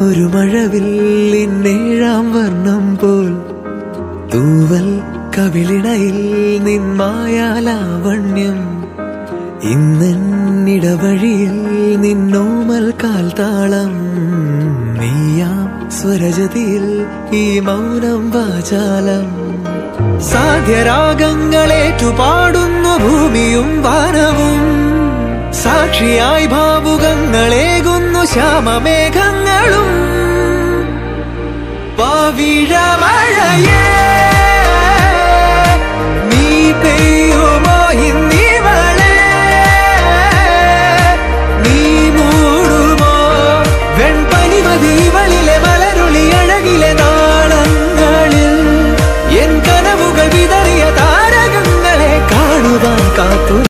ഒരു മഴവില്ലിന്നേഴാം വർണം പോൽ. തൂവൽ കവിളിണയിൽ നിന്മായാലാവണ്യം ഇന്നിടവഴിയിൽ നിന്നോമൽ കാൽത്താളം. നീയാം സ്വരജതിയിൽ ഈ മൗനം വാചാലം. സാധ്യരാഗങ്ങളേറ്റുപാടുന്നു ഭൂമിയും വാനവും. സാക്ഷിയായി ഭാവുകങ്ങളേകുന്നു ശ്യാമമേഘങ്ങളും പവിഴമഴയേ